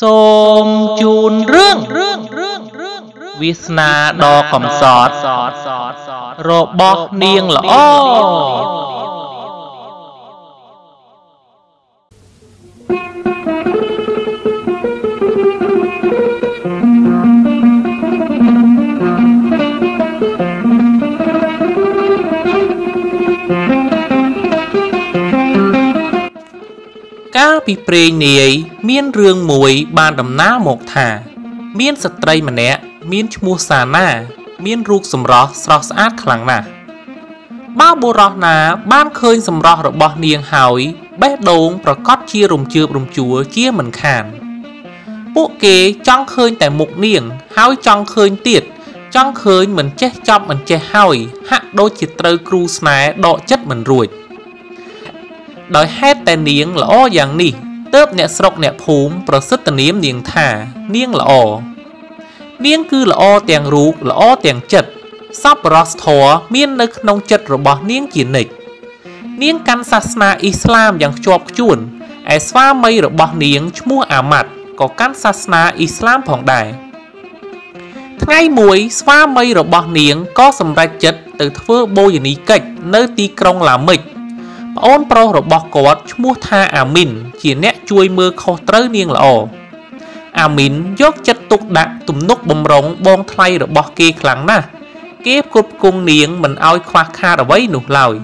សូមជូនរឿងវាសនាដ៏កំសត់របស់នាងល្អ ពីព្រេងនាយមានរឿងមួយបានដំណាលមកថា មានស្ត្រីម្នាក់មានឈ្មោះសាណា មានរូបសម្រស់ស្រស់ស្អាតខ្លាំងណាស់បើបុរសណា បានឃើញសម្រស់របស់នាងហើយបេះដូងប្រកាសជារំជើបរំជួលជាមិនខាន ពួកគេចង់ឃើញតែមុខនាង ហើយចង់ឃើញទៀតចង់ឃើញមិនចេះចប់មិនចេះហើយហាក់ដូចជាត្រូវគ្រូស្នេហ៍ដកចិត្តមិនរួច ដោយហេតុតែនាងល្អយ៉ាងនេះទើបអ្នកស្រុកអ្នកភូមិប្រសិទ្ធនាមនាងថានាងល្អនាងគឺល្អទាំងរូបល្អទាំងចិត្តសប្បុរសធម៌មាននៅក្នុងចិត្តរបស់នាងជានិច្ចនាងកាន់សាសនាអ៊ីស្លាមយ៉ាងខ្ជាប់ខ្ជួនឯស្វាមីរបស់នាងឈ្មោះអាម៉ាត់ក៏កាន់សាសនាអ៊ីស្លាមផងដែរថ្ងៃមួយស្វាមីរបស់នាងក៏សម្រេចចិត្តទៅធ្វើបូជនីយកិច្ចនៅទីក្រុងឡាមិច ប្អូនប្រុសរបស់គាត់ឈ្មោះថាអាមីនជាអ្នកជួយមើលខុសត្រូវនាងល្អអាមីនយកចិត្តទុកដាក់ទំនុកបំរុងបងថ្លៃរបស់គេខ្លាំងណាស់គេគ្រប់គង់នាងមិនឲ្យខ្វះខាតអ្វីនោះឡើយ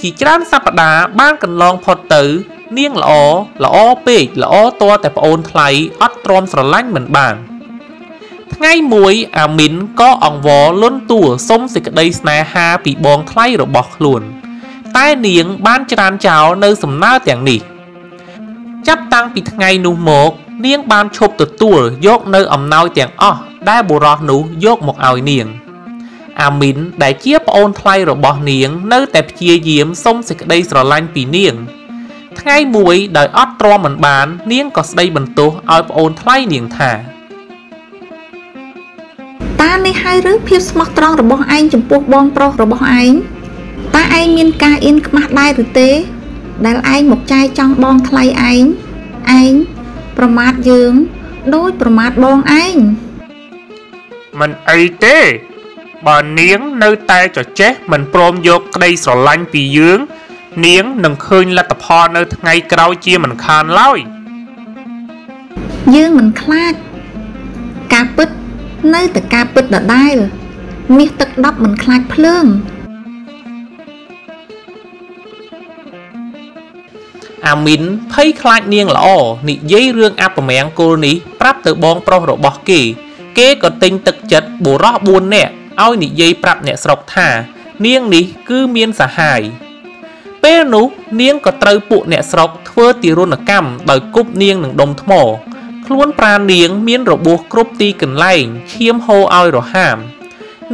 ជាច្រើនសប្តាហ៍បានកន្លងផុតទៅ នាងល្អល្អពេកល្អតតែប្អូនថ្លៃអត់ទ្រាំស្រឡាញ់មិនបានថ្ងៃមួយអាមីនក៏អង្វរលន់តួសុំសេចក្តីស្នេហាពីបងថ្លៃរបស់ខ្លួន។ តែនាងបានច្រានចោលនៅសំណើទាំងនេះ ចាប់តាំងពីថ្ងៃនោះមក នាងបានឈប់ទទួលយកនៅអំណោយទាំងអស់ដែលបុរសនោះយកមកឲ្យនាង អាមីនដែលជាប្អូនថ្លៃរបស់នាង នៅតែព្យាយាមសុំសេចក្តីស្រឡាញ់ពីនាង ថ្ងៃមួយដោយអត់ទ្រាំមិនបាន នាងក៏ស្ដីបន្ទោសឲ្យប្អូនថ្លៃនាងថាតានេះហើយឬភាពស្មោះត្រង់របស់ឯងចំពោះបងប្រុសរបស់ឯង តើឯងមានការអៀនខ្មាស់ដែរឬទេ ដែលឯងមកចាយចង់បងថ្លៃឯងឯងប្រមាថយើងដោយប្រមាថបងឯងមិនអីទេ បើនាងនៅតែចចេះមិនព្រមយកក្តីស្រឡាញ់ពីយើង នាងនឹងឃើញលទ្ធផលនៅថ្ងៃក្រោយជាមិនខានឡើយយើងមិនខ្លាចការពិតនៅតែការពិតដដែលមាសទឹកដប់មិនខ្លាចភ្លើង អាមីនភ័យខ្លាចនាងល្អនិយាយរឿងអពមង្គលនេះប្រាប់ទៅបងប្រុសរបស់គេ គេក៏ទិញទឹកចិត្តបុរស4នាក់ឲ្យនិយាយប្រាប់អ្នកស្រុកថា នាងនេះគឺមានសហាយពេលនោះនាងក៏ត្រូវពួកអ្នកស្រុកធ្វើទារុណកម្មដោយគប់នាងនឹងដុំថ្ម ខ្លួនប្រាណនាងមានរបួសគ្រប់ទីកន្លែងឈាមហូរឲ្យរហាម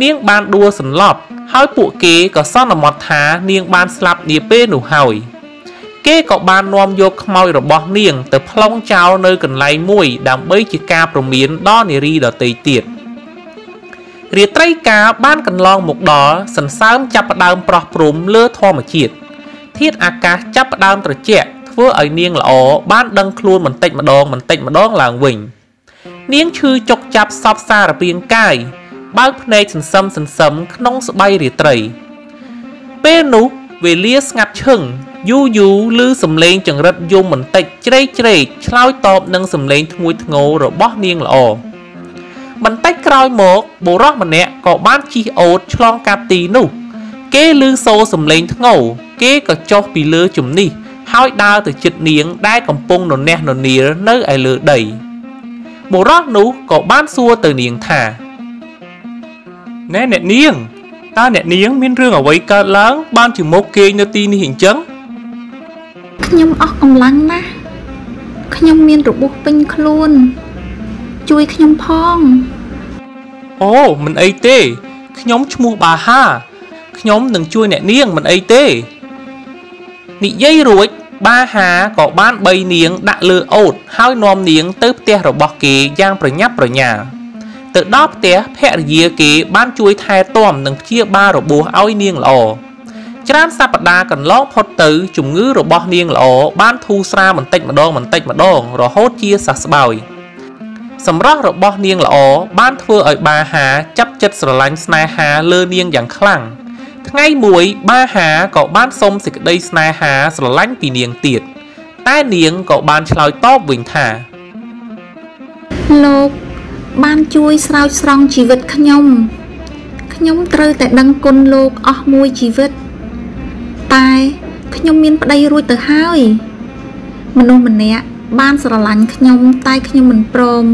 នាងបានដួលសន្លប់ ហើយពួកគេក៏សន្មត់ថានាងបានស្លាប់នាពេលនោះហើយ។ គេក៏បាននាំយកខ្មោចរបស់នាង ទៅប្លង់ចោលនៅកន្លែងមួយ ដើម្បីជាការប្រមានដល់នារីដទៃទៀតរាត្រីកាលបានកន្លងមកដល់សន្សើមចាប់ផ្ដើមប្រោះព្រំលើធម្មជាតិធាតុអាកាសចាប់ផ្ដើមត្រជាក់ធ្វើឲ្យនាងល្អបានដឹងខ្លួនបន្តិចម្ដងបន្តិចម្ដងឡើងវិញ នាងឈឺចុកចាប់សពសារពាង្គកាយបើកភ្នែកសន្សឹមសន្សឹមក្នុងស្បៃរាត្រី ពេលនោះ វេលាស្ងាត់ឈឹងយូយូឮសំឡេងចង្រិតយំបន្តិចជ្រែកជ្រែកឆ្លើយតបនឹងសំឡេងធ្ងួយធ្ងររបស់នាងល្អបន្តិចក្រោយមកបុរសម្នាក់ក៏បានជិះអូតឆ្លងកាត់ទីនោះ គេឮសូរសំឡេងធ្ងោគេក៏ចុះពីលើជំនិះហើយដើរទៅជិតនាងដែលកំពុងននះននាលនៅឯលើដីបុរសនោះក៏បានសួរទៅនាងថាណែអ្នកនាង តើអ្នកនាងមានរឿងអ្វីកើតឡើង បានជាមកគេងនៅទីនេះអញ្ចឹងខ្ញុំអស់កម្លាំងណាស់ខ្ញុំមានរបួសពេញខ្លួន ជួយខ្ញុំផងអូមិនអីទេ ខ្ញុំឈ្មោះបាហា ខ្ញុំនឹងជួយអ្នកនាងមិនអីទេនិយាយរួចបាហាក៏បានបីនាងដាក់លើអូតហើយនាំនាងទៅផ្ទះរបស់គេយ៉ាងប្រញាប់ប្រញាល់ ទៅដល់ផ្ទះភរិយាគេបានជួយថែទាំនិងព្យាបាលរបួសឲ្យនាងល្អច្រើនសប្តាហ៍កន្លងផុតទៅជំងឺរបស់នាងល្អបានធូរស្រាលបន្តិចម្ដងបន្តិចម្ដងរហូតជាសះស្បើយសម្រស់របស់នាងល្អបានធ្វើឲ្យបាហាចាប់ចិត្តស្រឡាញ់ស្នេហាលើនាងយ៉ាងខ្លាំងថ្ងៃមួយបាហាក៏បានសុំសេចក្តីស្នេហាស្រឡាញ់ពីនាងទៀតតែនាងក៏បានឆ្លើយតបវិញថាលោក បានជួយស្រោចស្រង់ជីវិតខ្ញុំខ្ញុំត្រូវតែដឹងគុណលោកអស់មួយជីវិត តែខ្ញុំមានប្តីរួចទៅហើយ មនុស្សម្នាក់បានស្រឡាញ់ខ្ញុំតែខ្ញុំមិនព្រម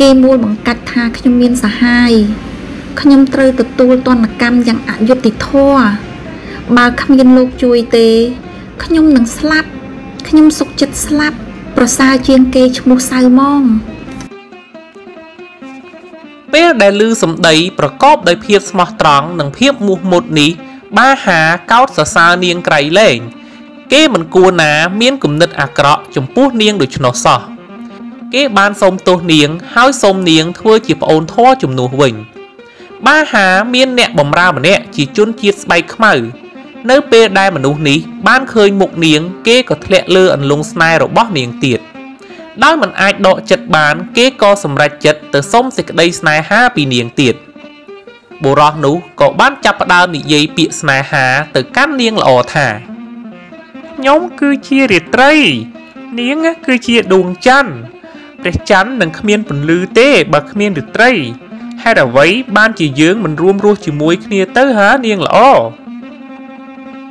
គេមូលបង្កាច់ថាខ្ញុំមានសហាយខ្ញុំត្រូវទទួលទណ្ឌកម្មយ៉ាងអយុត្តិធម៌បើគ្មានលោកជួយទេ ខ្ញុំនឹងស្លាប់ ខ្ញុំសុខចិត្តស្លាប់ ប្រសើរជាងគេឈ្មោះសៅម៉ង ពេលដែលឮសម្ដីប្រកបដោយភាពស្មោះត្រង់និងភាពមោះមុតនេះបាហាកោតសរសើរនាងក្រៃលែងគេមិនគួរណាមានគំនិតអាក្រក់ចំពោះនាងដូច្នោះសោះគេបានសូមទោសនាងហើយសូមនាងធ្វើជាប្អូនធម៌ជំនួសវិញ បាហាមានអ្នកបម្រើម្នាក់ជាជនជាតិស្បែកខ្មៅនៅពេលដែលមនុស្សនេះបានឃើញមុខនាង គេក៏ធ្លាក់លើអន្លង់ស្នេហ៍របស់នាងទៀត ដោយមិនអាចដកចិត្តបាន គេក៏សម្រេចចិត្តទៅសុំសេចក្តីស្នេហាពីនាងទៀតបុរសនោះក៏បានចាប់ផ្ដើមនិយាយពាក្យស្នេហាទៅកាន់នាងល្អថាខ្ញុំគឺជារាត្រី នាងគឺជាដួងច័ន្ទព្រះច័ន្ទនឹងគ្មានពន្លឺទេបើគ្មានរាត្រីហេតុអ្វីបានជាយើងមិនរួមរស់ជាមួយគ្នាទៅហានាងល្អ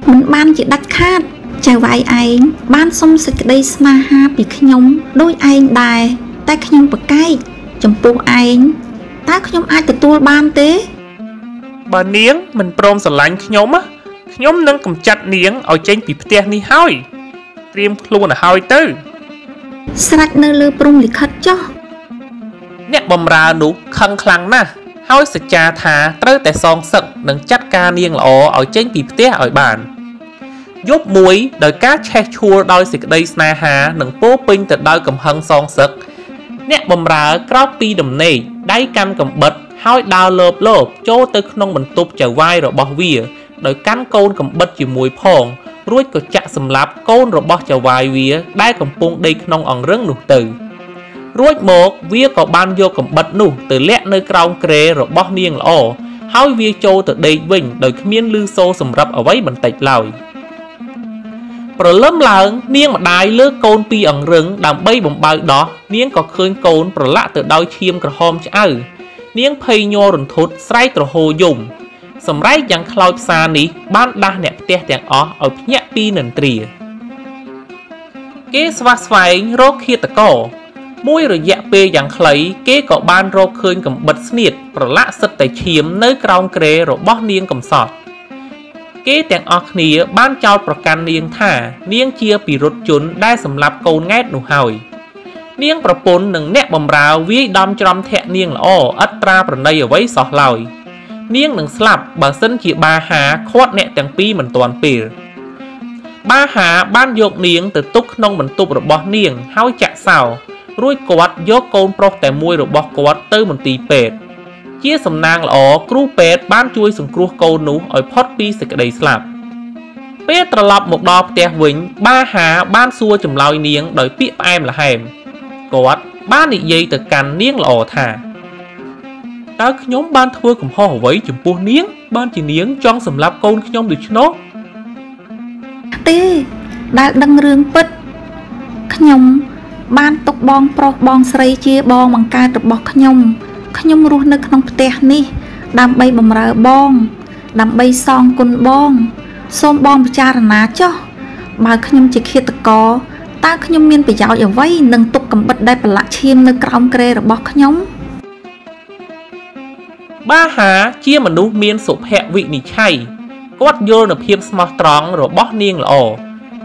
មិនបានជាដាច់ខាត ចៅវាយឯងបានសុំសេចក្តីស្នេហាពីខ្ញុំដោយឯងដែរតែខ្ញុំប្រកែកចំពោះឯងតើខ្ញុំអាចទទួលបានទេបើនាងមិនព្រមស្រឡាញ់ខ្ញុំខ្ញុំនឹងកម្ចាត់នាងឲ្យចេញពីផ្ទះនេះហើយត្រៀមខ្លួនឲ្យហើយទៅ ស្រេចនៅលើព្រំលិខិតចុះអ្នកបំរើនោះខឹងខ្លាំងណាស់ហើយសច្ចាថាត្រូវតែសងសឹកនិងចាត់ការនាងល្អឲ្យចេញពីផ្ទះឲ្យបាន យប់មួយដោយការឆេះឈួលដោយសេចក្តីស្នេហានិងពោពេញទៅដោយកំហឹងសងសឹកអ្នកបំរើក្រោកពីដំណេកដៃកាន់កំបិតហើយដើរលើបលោបចូលទៅក្នុងបន្ទប់ចៅវាយរបស់វាដោយកាន់កូនកំបិតជាមួយផង រួចក៏ចាក់សម្លាប់កូនរបស់ចៅវាយវា ដែលកំពុងដេកក្នុងអង្រឹងនោះទៅរួចមកវាក៏បានយកកំបិតនោះទៅលាក់នៅក្រោមគ្រែរបស់នាងល្អហើយវាចូលទៅដេកវិញដោយគ្មានលឺសូរសម្រាប់អ្វីបន្តិចឡើយ ព្រលឹមឡើង នាងម្ដាយលើកកូនពីអង្រឹងដើម្បីបំបៅដោះនាងក៏ឃើញកូនប្រឡាក់ទៅដោយឈាមក្រហមឆ្អៅនាងភ័យញ័ររន្ធត់ស្រែកទ្រហោយំសម្រែកយ៉ាងខ្លោចផ្សានេះបានដាស់អ្នកផ្ទះទាំងអស់ឲ្យភ្ញាក់ពីនិន្ទ្រាគេស្វះស្វែងរកឃាតករមួយរយៈពេលយ៉ាងខ្លី គេក៏បានរកឃើញកំបិតស្នៀតប្រឡាក់សិតតែឈាមនៅក្រោមគ្រែរបស់នាងកំសត់ គេទាំងអស់គ្នាបានចោទប្រកាន់នាងថា នាងជាពិរុទ្ធជនដែលសម្លាប់កូនង៉ែតនោះហើយនាងប្រពន្ធនិងអ្នកបំរើវាយដំច្រំធាក់នាងល្អឥតត្រាប្រណីអ្វីសោះឡើយនាងនឹងស្លាប់បើសិនជាបាហាខាត់អ្នកទាំងពីរមិនទាន់ពេលបាហាបានយកនាងទៅទុកក្នុងបន្ទប់របស់នាងហើយចាក់សោរួចគាត់យកកូនប្រុសតែមួយរបស់គាត់ទៅមន្ទីរពេទ្យ ជាសំណាងល្អគ្រូពេទ្យបានជួយសង្គ្រោះកូននោះឲ្យផុតពីសេចក្តីស្លាប់ពេលត្រឡប់មកដល់ផ្ទះវិញ បាហាបានសួរចម្លើយនាងដោយពាក្យផ្អែមល្ហែមគាត់បាននិយាយទៅកាន់នាងល្អថាតើខ្ញុំបានធ្វើកំហុសអ្វីចំពោះនាង បានជានាងចង់សម្លាប់កូនខ្ញុំដូច្នោះទេដែលដឹងរឿងពិតខ្ញុំបានទុកបងប្រុសបងស្រីជាបងបង្កើតរបស់ខ្ញុំ ខ្ញុំរស់នៅក្នុងផ្ទះនេះ ដើម្បីបម្រើបង ដើម្បីសងគុណបង សូមបងពិចារណាចុះបើខ្ញុំជាឃាតករតើខ្ញុំមានប្រយោជន៍អ្វីនឹងទុកកំបិតដែលប្រឡាក់ឈាមនៅក្រោមគ្រែរបស់ខ្ញុំបាហាជាមនុស្សមានសុភវិនិច្ឆ័យគាត់យល់នូវភាពស្មោះត្រង់របស់នាងល្អ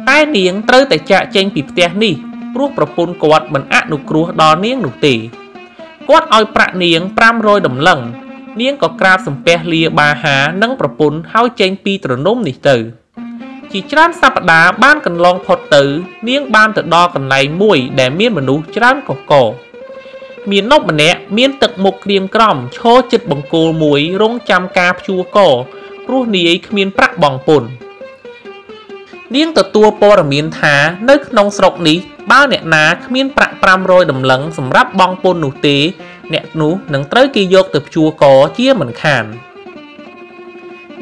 តែនាងត្រូវតែចាកចេញពីផ្ទះនេះព្រោះប្រពន្ធគាត់មិនអនុគ្រោះដល់នាងនោះទេ គាត់ឲ្យប្រាក់នាង500ដំឡឹងនាងក៏ក្រាបសំពះលាបាហានិងប្រពន្ធហើយចេញពីត្រនំនេះទៅ ជាច្រើនសប្តាហ៍បានកន្លងផុតទៅ នាងបានទៅដល់កន្លែងមួយ ដែលមានមនុស្សច្រើនកកកមាននប់ម្នាក់មានទឹកមុខក្រៀមក្រំឈរចិត្តបង្គោលមួយរងចាំការព្យួរកព្រោះនាយគ្មានប្រាក់បងពុន នាងទទួលព័ត៌មានថានៅក្នុងស្រុកនេះបើអ្នកណាគ្មានប្រាក់500ដំឡឹងសម្រាប់បង់ពន្ធនោះទេ អ្នកនោះនឹងត្រូវគេយកទៅព្យួរកជាមិនខាន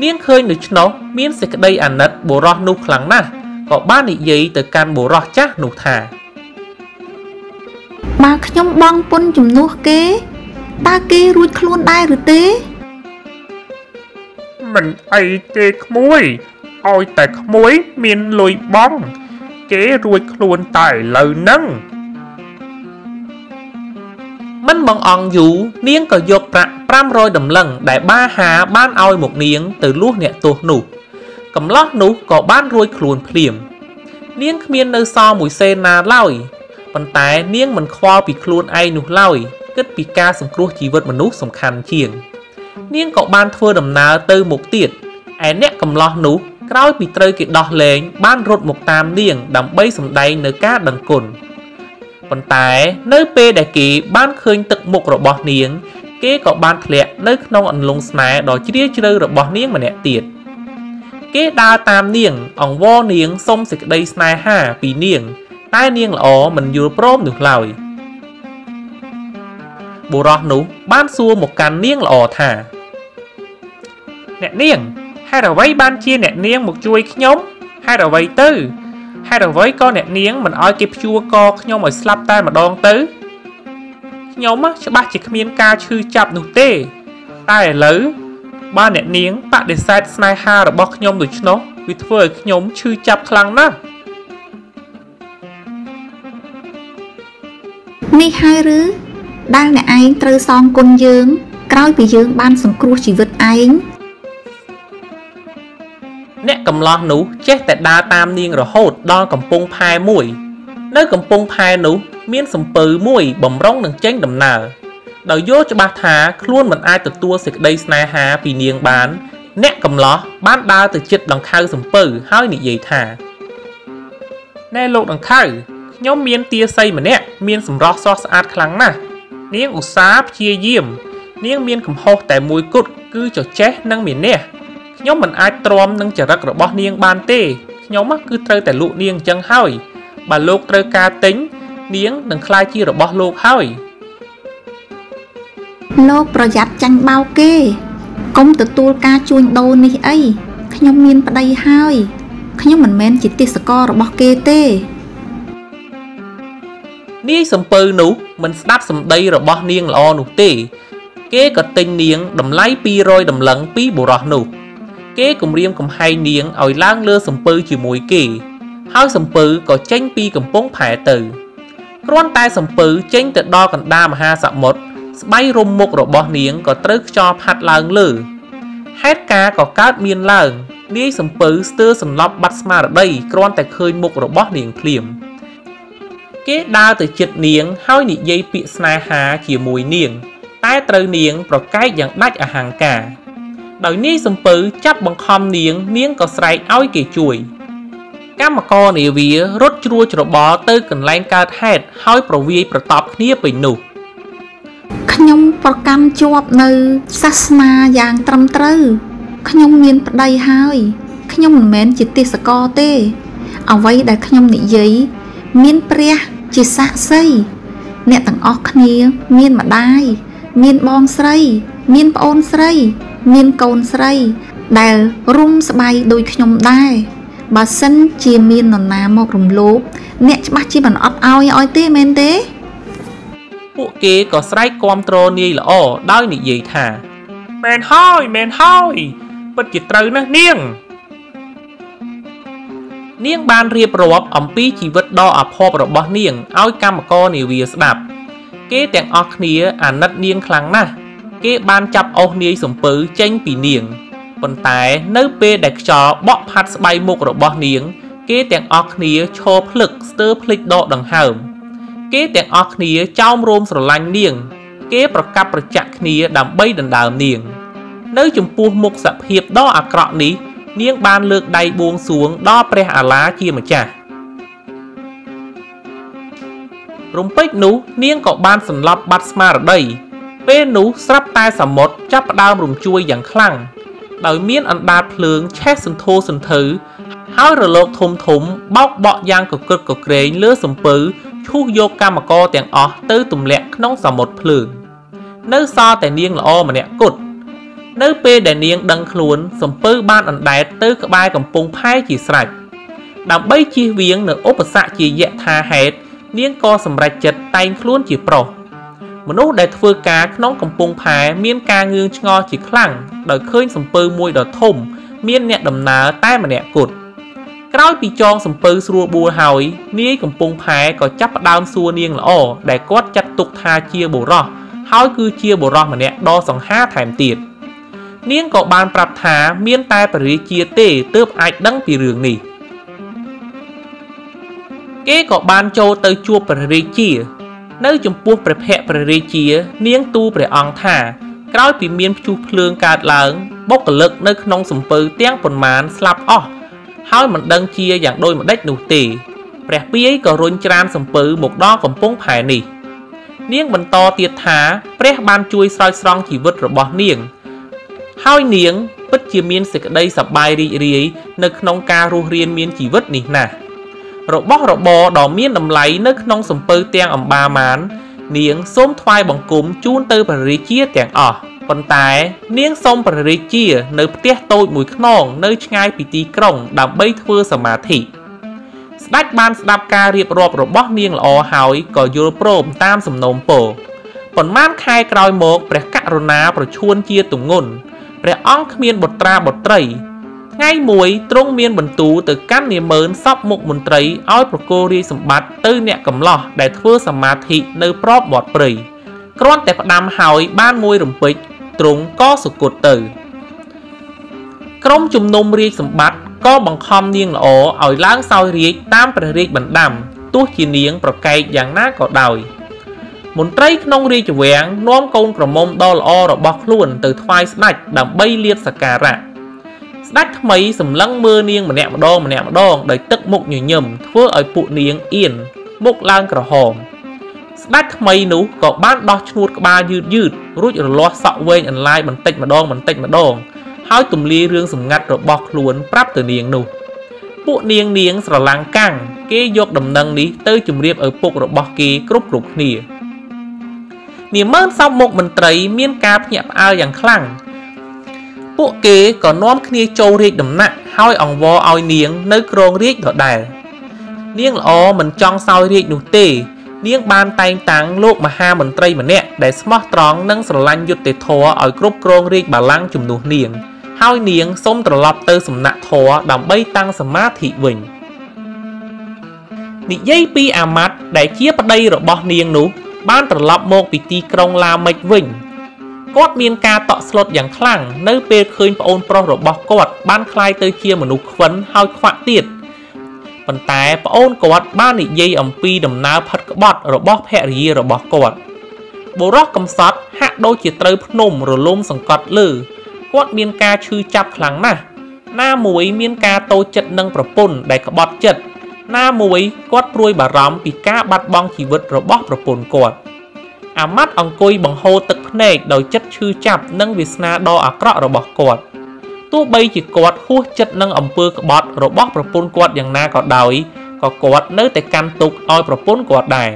នាងឃើញដូច្នោះមានសេចក្តីអាណិតបុរសនោះខ្លាំងណាស់ក៏បាននិយាយទៅកាន់បុរសចាស់នោះថាបើខ្ញុំបងពុនជំនួសគេតើគេរួចខ្លួនដែរឬទេ មិនអីទេក្មួយ ឲ្យតែក្មួយមានលុយបងគេរួចខ្លួនតែឥឡូវហ្នឹងមិនបងអង្គយូរនាងក៏យកប្រាក់500ដំឡឹងដែលបាហាបានឲ្យមកនាងទៅលួសអ្នកទោសនោះកំឡោះនោះក៏បានរួចខ្លួនភ្លាមនាងគ្មាននៅសល់មួយសេនណាឡើយប៉ុន្តែនាងមិនខ្វល់ពីខ្លួនឯងនោះឡើយគិតពីការសង្គ្រោះជីវិតមនុស្សសំខាន់ជាង នាងក៏បានធ្វើដំណើរទៅមុខទៀតឯអ្នកកំឡោះនោះ ក្រោយពីត្រូវគេដោះលែងបានរត់មកតាមនាង ដើម្បីសម្ដែងនៅការដឹងគុណប៉ុន្តែនៅពេលដែលគេបានឃើញទឹកមុខរបស់នាង គេក៏បានធ្លាក់នៅក្នុងអន្លង់ស្នេហ៍ដ៏ជ្រាលជ្រៅរបស់នាងម្នាក់ទៀតគេដើរតាមនាង អង្វរនាងសុំសេចក្តីស្នេហាពីនាង តែនាងល្អមិនយល់ព្រមនោះឡើយបុរសនោះបានសួរមកកាន់នាងល្អថាអ្នកនាង ហេតុអ្វីបានជាអ្នកនាងមកជួយខ្ញុំហេតុអ្វីទៅហេតុអ្វីក៏អ្នកនាងមិនអោយគេព្យួរកខ្ញុំឲ្យស្លាប់តែម្ដងទៅខ្ញុំច្បាស់ជាគ្មានការឈឺចាប់នោះទេ តែឥឡូវបើអ្នកនាងបដិសេធស្នេហារបស់ខ្ញុំដូច្នោះវាធ្វើឲ្យខ្ញុំឈឺចាប់ខ្លាំងណាស់នេះហើយឬដែលអ្នកឯងត្រូវសងគុណយើង ក្រោយពីយើងបានសង្គ្រោះជីវិតឯង អ្នកកំឡោះនោះចេះតែដើរតាមនាងរហូតដល់កំពង់ផែមួយ នៅកំពង់ផែនោះ មានសំពៅមួយបំរុងនឹងចេញដំណើរដោយយល់ច្បាស់ថាខ្លួនមិនអាចទទួលសេចក្តីស្នេហាពីនាងបាន អ្នកកំឡោះបានដើរទៅជិតដង្ខៅសំពៅហើយនិយាយថាណែលោកដង្ខៅខ្ញុំមានទាស័យម្នាក់មានសម្រស់ស្រស់ស្អាតខ្លាំងណាស់នាងឧស្សាហ៍ព្យាយាម នាងមានកំហុសតែមួយគត់គឺចចេះនិងមានះ ខ្ញុំមិនអាចទ្រាំនឹងចរិតរបស់នាងបានទេខ្ញុំគឺត្រូវតែលក់នាងអញ្ចឹងហើយបើលោកត្រូវការទិញនាងនឹងក្លាយជារបស់លោកហើយលោកប្រយ័ត្នចាញ់បោកគេកុំទទួលការជួញដូរនេះអីខ្ញុំមានប្តីហើយខ្ញុំមិនមែនជាទេសកររបស់គេទេនាយសំពៅនោះមិនស្ដាប់សម្ដីរបស់នាងល្អនោះទេ គេក៏ទិញនាងតម្លៃ200តម្លឹងពីបុរសនោះ គេគំរាមកំហែងនាងឲ្យឡើងលើសំពៅជាមួយគេ ហើយសំពៅក៏ចេញពីកំពង់ផែទៅគ្រាន់តែសំពៅចេញទៅដល់កណ្ដាលមហាសមុទ្រស្បៃរុំមុខរបស់នាងក៏ត្រូវខ្យល់ផាត់ឡើងលើហេតុការក៏កើតមានឡើងនាយសំពៅស្ទើរសន្លប់បាត់ស្មារតីគ្រាន់តែឃើញមុខរបស់នាងភ្លាមគេដើរទៅជិតនាងហើយនិយាយពាក្យស្នេហាជាមួយនាង តែត្រូវនាងប្រកែកយ៉ាងដាច់អហង្ការ ដោយនាយសំពៅចាប់បង្ខំនាង នាងក៏ស្រែកឲ្យគេជួយកម្មករនាវារត់ជ្រួលច្របល់ទៅកន្លែងកើតហេតុហើយប្រវាយប្រតបគ្នាពេញនោះខ្ញុំប្រកាន់ជាប់នៅសាសនាយ៉ាងត្រឹមត្រូវខ្ញុំមានប្តីហើយខ្ញុំមិនមែនជាទេសករទេ អ្វីដែលខ្ញុំនិយាយមានព្រះជាសាក្សីអ្នកទាំងអស់គ្នា មានម្ដាយមានបងស្រី មានប្អូនស្រី មានកូនស្រី ដែលរុំស្បៃដូចខ្ញុំដែរបើសិនជាមាននរណាមករំលោភអ្នកច្បាស់ជាមិនអត់ឲ្យឲ្យទេមែនទេពួកគេក៏ស្រែកគាំទ្រនាយល្អដោយនិយាយថាមែនហើយមែនហើយពិតជាត្រូវណាស់នាងនាងបានរៀបរាប់អំពីជីវិតដ៏អភ័ព្វរបស់នាងឲ្យកម្មករនាវាស្ដាប់ គេទាំងអស់គ្នាអាណិតនាងខ្លាំងណាស់ គេបានចាប់អុសនាយសំពៅចេញពីនាងប៉ុន្តែនៅពេលដែលខ្យល់បក់ផាត់ស្បៃមុខរបស់នាង គេទាំងអស់គ្នាឈរភ្លឹកស្ទើរភ្លេចដកដង្ហើម គេទាំងអស់គ្នាចោមរោមស្រឡាញ់នាង គេប្រកាប់ប្រចាក់គ្នាដើម្បីដណ្ដើមនាង នៅចំពោះមុខសភាពដ៏អាក្រក់នេះ នាងបានលើកដៃបួងសួងដល់ព្រះអាឡាជាម្ចាស់រំពេចនោះនាងក៏បានសន្លប់បាត់ស្មារតី ពេលនោះស្រាប់តែសមុទ្រចាប់ផ្ដើមរំជួយយ៉ាងខ្លាំងដោយមានអណ្ដាតភ្លើងឆេះសន្ធោសន្ធៅហហើយរលកធំធំបោកបក់យ៉ាងកក្រឹកកក្រែងលើសំពៅឈូសយកកម្មករទាំងអស់ទៅទម្លាក់ក្នុងសមុទ្រភ្លើងនៅសល់តែនាងល្អម្នាក់គត់នៅពេលដែលនាងដឹងខ្លួនសំពៅបានអណ្ដែតទៅក្បែរកំពង់ផែជាស្រេចដើម្បីជៀសវាងនៅឧបសគ្គជាយថាហេតុនាងក៏សម្រេចចិត្តតែងខ្លួនជាប្រុស មនុស្សដែលធ្វើការក្នុងកំពង់ផែមានការងឿងឆ្ងល់ជាខ្លាំងដោយឃើញសំពៅមួយដ៏ធំ មានអ្នកដំណើរតែម្នាក់គត់ក្រោយពីចងសំពៅស្រួលបួលហើយនាយកំពង់ផែក៏ចាប់ផ្ដើមសួរនាងល្អដែលគាត់ចាត់ទុកថាជាបុរសហើយគឺជាបុរសម្នាក់ដ៏សង្ហាថែមទៀតនាងក៏បានប្រាប់ថាមានតែព្រះរាជាទេទើបអាចដឹងពីរឿងនេះ គេក៏បានចូលទៅជួបព្រះរាជា នៅចំពោះព្រះភ័ក្ត្រព្រះរាជា នាងទូលព្រះអង្គថា ក្រោយពីមានព្យុះភ្លើងកើតឡើងបុគ្គលិកនៅក្នុងសំពៅទាំងប៉ុន្មានស្លាប់អស់ហើយមិនដឹងជាយ៉ាងដូចម្ដេចនោះទេព្រះពាយក៏រុញច្រានសំពៅមកដល់កំពង់ផែនេះនាងបន្តទៀតថាព្រះបានជួយស្រោចស្រង់ជីវិតរបស់នាង ហើយនាងពិតជាមានសេចក្តីសប្បាយរីករាយនៅក្នុងការរស់រានមានជីវិតនេះណាស់ របស់របរដ៏មានតម្លៃនៅក្នុងសំពៅទាំងអម្បាមាននាងសូមថ្វាយបង្គំជូនទៅព្រះរាជាទាំងអស់ប៉ុន្តែនាងសូមព្រះរាជា នៅផ្ទះតូចមួយខ្នងនៅឆ្ងាយពីទីក្រុង ដើម្បីធ្វើសមាធិស្ដេចបានស្ដាប់ការរៀបរាប់របស់នាងល្អហើយក៏យល់ព្រមតាមសំណូមពរប៉ុន្មានខែក្រោយមកព្រះករុណាប្រឈួនជាទងន់ព្រះអង្គគ្មានបុត្រាបុត្រី ថ្ងៃមួយទ្រង់មានបន្ទូលទៅកាន់នាម៉ឺនសពមុខមន្ត្រីឲ្យប្រគល់រាជសម្បត្តិទៅអ្នកកំឡោះដែលធ្វើសមាធិនៅប្របមាត់ព្រៃគ្រាន់តែផ្ដាំហើយបានមួយរំពេចទ្រង់ក៏សុគតទៅ ក្រុមជំនុំរាជសម្បត្តិក៏បង្ខំនាងល្អឲ្យឡើងសោយរាជតាមព្រះរាជបណ្ដាំទោះជានាងប្រកែកយ៉ាងណាក៏ដោយមន្ត្រីក្នុងរាជវាំងនាំកូនក្រមុំដ៏ល្អរបស់ខ្លួនទៅថ្វាយស្ដេចដើម្បីលាភសក្ការៈ ស្ដេចថ្មីសម្លឹងមើលនាងម្នាក់ម្ដងម្នាក់ម្ដងដោយទឹកមុខញញឹមធ្វើឲ្យពួកនាងអៀនមុខឡើងក្រហមស្ដេចថ្មីនោះក៏បានដោះឈ្នួតក្បាលយឺតយឺតរួចរលាស់សក់វែងអន្លាយបន្តិចម្ដងបន្តិចម្ដង ហើយទម្លាយរឿងសម្ងាត់របស់ខ្លួនប្រាប់ទៅនាងនោះ ពួកនាងនាងស្រឡាំងកាំងគេយកដំណឹងនេះទៅជម្រាបឪពុករបស់គេគ្រប់គ្រប់គ្នានាម៉ឺនសោកមុខមន្ត្រីមានការភ្ញាក់ផ្អើលយ៉ាងខ្លាំង ពួកគេក៏នាំគ្នាចូលរាជដំណាក់ហើយអង្វរឲ្យនាងនៅក្រងរាជដដែលនាងល្អមិនចង់សោយរាជនោះទេ នាងបានតែងតាំងលោកមហាមន្ត្រីម្នាក់ដែលស្មោះត្រង់និងស្រឡាញ់យុត្តិធម៌ឲ្យគ្រប់គ្រងរាជបល្ល័ង្កជំនួសនាង ហើយនាងសូមត្រឡប់ទៅសំណាក់ធរដើម្បីតាំងសមាធិវិញនិយាយពីអាម៉ាត់ដែលជាប្តីរបស់នាងនោះបានត្រឡប់មកពីទីក្រុងឡាមិចវិញ គាត់មានការតក់ស្លុតយ៉ាងខ្លាំងនៅពេលឃើញប្អូនប្រុសរបស់គាត់បានคล้ายទៅជាមនុស្សខ្វិនហើយខ្វាក់ទៀតប៉ុន្តែប្អូនគាត់បាននិយាយអំពីដំណើរផិតក្បត់របស់ភរិយារបស់គាត់បុរសកំសត់ហាក់ដូចជាត្រូវភ្នំរលំសង្កត់លើគាត់មានការឈឺចាប់ខ្លាំងណាស់ណាមួយមានការតូចចិត្តនឹងប្រពន្ធដែលក្បត់ចិត្តណាមួយគាត់ព្រួយបារម្ភពីការបាត់បង់ជីវិតរបស់ប្រពន្ធគាត់ អាម៉ាត់អង្គុយបង្ហូរទឹកភ្នែកដោយចិត្តឈឺចាប់និងវាសនាដ៏អាក្រក់របស់គាត់ទោះបីជាគាត់ហួសចិត្តនឹងអំពើក្បត់របស់ប្រពន្ធគាត់យ៉ាងណាក៏ដោយក៏គាត់នៅតែកាន់ទុកឲ្យប្រពន្ធគាត់ដែរ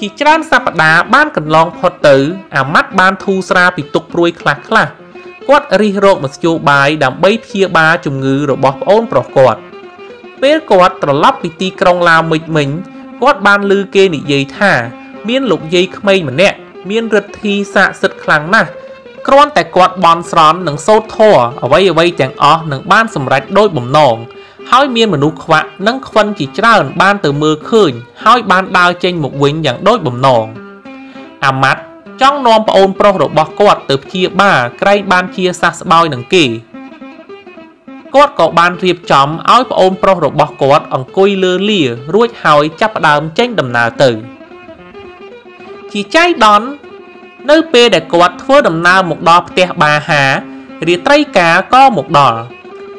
ជាច្រើនសប្តាហ៍បានកន្លងផុតទៅ អាម៉ាត់បានធូរស្រាលពីទុកព្រួយខ្លះខ្លះគាត់រិះរកមធ្យោបាយដើម្បីព្យាបាលជំងឺរបស់ប្អូនប្រុសគាត់ ពេលគាត់ត្រឡប់ពីទីក្រុងឡាមិចមិញគាត់បានឮគេនិយាយថា មានលោកយាយក្មេងម្នាក់មានឫទ្ធិស័ក្តិសិទ្ធិខ្លាំងណាស់គ្រាន់តែគាត់បន់ស្រន់និងសូត្រធម៌អ្វីអ្វីទាំងអស់នឹងបានសម្រេចដោយបំណងហើយមានមនុស្សខ្វាក់និងខ្វិនជាច្រើនបានទៅមើលឃើញហើយបានដើរចេញមកវិញយ៉ាងដូចបំណងអាម៉ាត់ចង់នាំប្អូនប្រុសរបស់គាត់ទៅព្យាបាលក្រែងបានជាសះស្បើយនឹងគេគាត់ក៏បានរៀបចំឲ្យប្អូនប្រុសរបស់គាត់អង្គុយលើលារួចហើយចាប់ផ្ដើមចេញដំណើរទៅ ជាចៃដន្យនៅពេលដែលគាត់ធ្វើដំណើរមកដល់ផ្ទះបាហារាត្រីកាលក៏មកដល់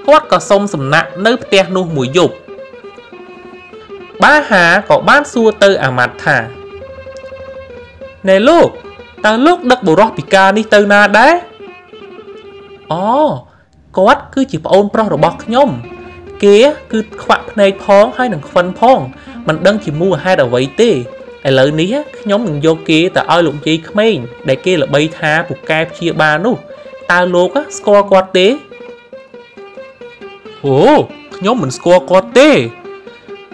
គាត់ក៏សុំសំណាក់នៅផ្ទះនោះមួយយប់បាហាក៏បានសួរទៅអាម៉ាត់ថាណែលោកតើលោកដឹកបុរសពិការនេះទៅណាដែរអូគាត់គឺជាប្អូនប្រុសរបស់ខ្ញុំគេគឺខ្វាក់ភ្នែកផងហើយនឹងខ្វិនផងមិនដឹងជាមូលហេតុអ្វីទេ ឥឡូវនេះខ្ញុំនឹងយកគេទៅឲ្យលោកយាយក្មេងដែលគេល្បីថាពូកែព្យាបាលនោះតើលោកស្គាល់គាត់ទេអូខ្ញុំមិនស្គាល់គាត់ទេ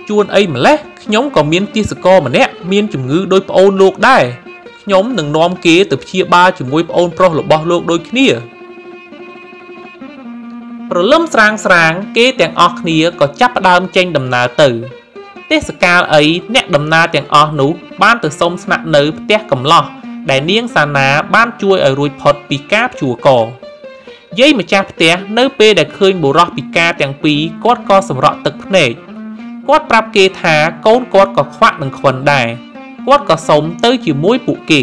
ជួនអីម្លេះខ្ញុំក៏មានទាសករម្នាក់មានជំងឺដោយប្អូនលោកដែរខ្ញុំនឹងនាំគេទៅព្យាបាលជាមួយប្អូនប្រុសរបស់លោកដូចគ្នាព្រលឹមស្រាងស្រាង គេទាំងអស់គ្នាក៏ចាប់ផ្ដើមចេញដំណើរទៅ ទេសកាលអីអ្នកដំណើរទាំងអស់នោះបានទៅសុំស្នាក់នៅផ្ទះកំឡោះដែលនាងសាណាបានជួយឲ្យរួចផុតពីការជួកយាយម្ចាស់ផ្ទះនៅពេលដែលឃើញបុរសពិការទាំងពីរគាត់ក៏សម្រក់ទឹកភ្នែកគាត់ប្រាប់គេថាកូនគាត់ក៏ខ្វាក់នឹងខ្វិនដែរគាត់ក៏សុំទៅជាមួយពួកគេ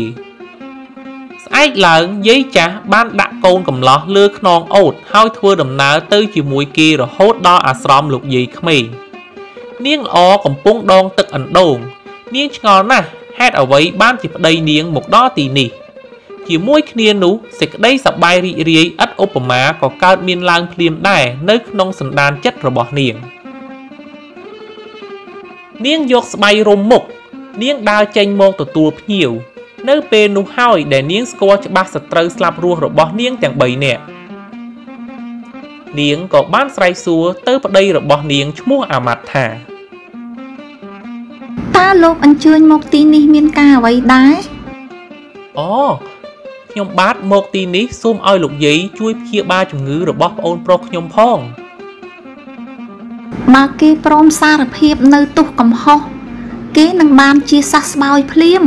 ស្អែកឡើងយាយចាស់បានដាក់កូនកំឡោះលើខ្នងអូតហើយធ្វើដំណើរទៅជាមួយគេរហូតដល់អាស្រមលោកយាយក្មេង នាងល្អកំពុងដងទឹកអណ្ដូងនាងឆ្ងល់ណាស់ហេតុអ្វីបានជាប្តីនាងមកដល់ទីនេះ ជាមួយគ្នានោះសេចក្តីសប្បាយរីករាយឥតឧបមាក៏កើតមានឡើងភ្លាមដែរនៅក្នុងសន្តានចិត្តរបស់នាង នាងយកស្បៃរុំមុខនាងដើរចេញមកទទួលភ្ញៀវនៅពេលនោះហើយដែលនាងស្គាល់ច្បាស់សត្រូវស្លាប់រស់របស់នាងទាំង3នាក់នាងក៏បានស្រែកសួរទៅប្តីរបស់នាងឈ្មោះអាម៉ាត់ថា តើលោកអញ្ជើញមកទីនេះមានការអ្វីដែរអូខ្ញុំបាទមកទីនេះសូមឲ្យលោកយាយជួយព្យាបាលជំងឺរបស់ប្អូនប្រុសខ្ញុំផងបើគេព្រមសារភាពនៅទោសកំហុសគេនឹងបានជាសះស្បើយភ្លាម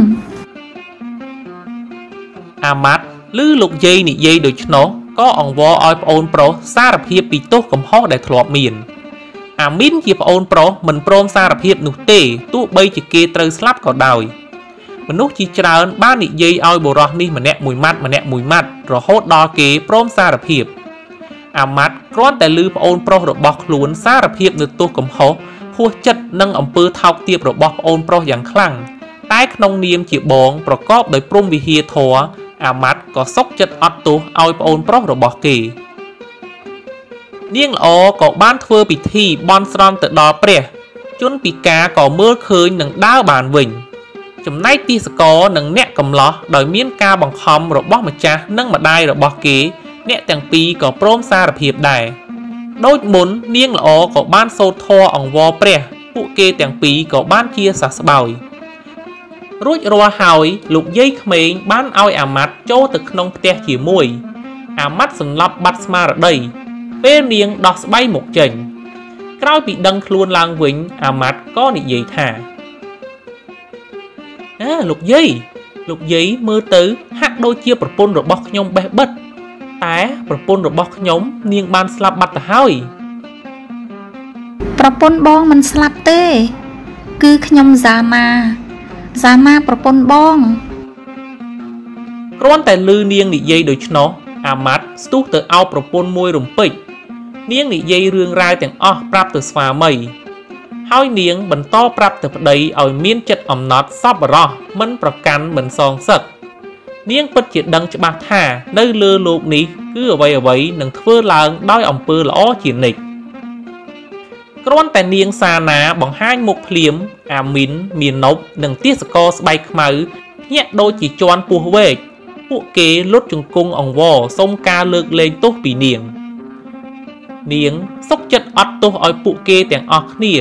អាម៉ាត់ឬលោកយាយនិយាយដូច្នោះក៏អង្វរឲ្យប្អូនប្រុសសារភាពពីទោសកំហុសដែលធ្លាប់មាន អាមីនជាប្អូនប្រុសមិនព្រមសារភាពនោះទេទោះបីជាគេត្រូវស្លាប់ក៏ដោយមនុស្សជាច្រើនបាននិយាយឲ្យបុរសនេះម្នាក់មួយម៉ាត់ម្នាក់មួយម៉ាត់រហូតដល់គេព្រមសារភាពអាម៉ាត់គ្រាន់តែលឺប្អូនប្រុសរបស់ខ្លួនសារភាពនៅទោសកំហុសហួសចិត្តនឹងអំពើថោកទាបរបស់ប្អូនប្រុសយ៉ាងខ្លាំងតែក្នុងនាមជាបងប្រកបដោយព្រំវិហារធរអាម៉ាត់ក៏សុកចិត្តអត់ទោសឲ្យប្អូនប្រុសរបស់គេ នាងល្អក៏បានធ្វើពិធីបន់ស្រន់ទៅដល់ព្រះ ជនពិការក៏មើលឃើញនឹងដើរបានវិញ ចំណែកទាសករនិងអ្នកកំឡោះដោយមានការបង្ខំរបស់ម្ចាស់និងម្ដាយរបស់គេ អ្នកទាំងពីរក៏ព្រមសារភាពដែរដូចមុននាងល្អក៏បានសូត្រធម៌អង្វរព្រះពួកគេទាំងពីរក៏បានជាសះស្បើយរួចរាល់ហើយលោកយាយក្មេងបានឲ្យអាម៉ាត់ចូលទៅក្នុងផ្ទះជាមួយអាម៉ាត់សន្លប់បាត់ស្មារតី ពេលនាងដោះស្បៃមកចេញក្រោយពីដឹងខ្លួនឡើងវិញអាម៉ាត់ក៏និយាយថាអើលោកយាយលោកយាយមើលទៅ ហាក់ដូចជាប្រពន្ធរបស់ខ្ញុំបេះបិទតែប្រពន្ធរបស់ខ្ញុំ នាងបានស្លាប់បាត់ទៅហើយប្រពន្ធបងមិនស្លាប់ទេ គឺខ្ញុំសាណាសាណាប្រពន្ធបងគ្រាន់តែលឺនាងនិយាយដូច្នោះអាម៉ាត់ស្ទុះទៅអោបប្រពន្ធមួយរំពេច នាងនិយាយរឿងរ៉ាវទាំងអស់ប្រាប់ទៅស្វាមីហើយនាងបន្តប្រាប់ទៅប្តីឲ្យមានចិត្តអំណត់សប្បុរសមិនប្រកាន់មិនសងសឹកនាងពិតជាដឹងច្បាស់ថានៅលើលោកនេះគឺអ្វីអ្វីនឹងធ្វើឡើងដោយអំពើល្អជានិច្ចគ្រាន់តែនាងសាណាបង្ហាញមុខភ្លាម អាមីនមាននប់និងទាសករស្បែកខ្មៅភ្ញាក់ដូចជាជន់ពោះវែកពួកគេលុតជង្គង់អង្វរសុំការលើកលែងទោសពីនាង នាងសុកចិត្តអត់ទោសឲ្យពួកគេទាំងអស់គ្នា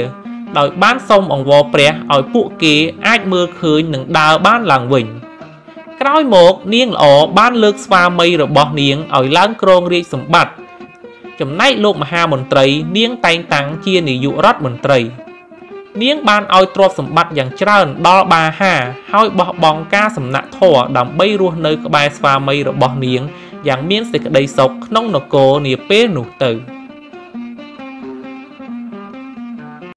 ដោយបានសូមអង្វរព្រះឲ្យពួកគេអាចមើលឃើញនិងដើរបានឡើងវិញក្រោយមកនាងល្អបានលើកស្វាមីរបស់នាងឲ្យឡើងគ្រងរាជសម្បត្តិចំណែកលោកមហាមន្ត្រី នាងតែងតាំងជានាយករដ្ឋមន្ត្រី នាងបានឲ្យទ្រព្យសម្បត្តិយ៉ាងច្រើនដល់បាហាហើយបោះបង់ការសំណាក់ធរដើម្បីរស់នៅក្បែរស្វាមីរបស់នាងយ៉ាងមានសេចក្តីសុខក្នុងនគរនាពេលនោះទៅ។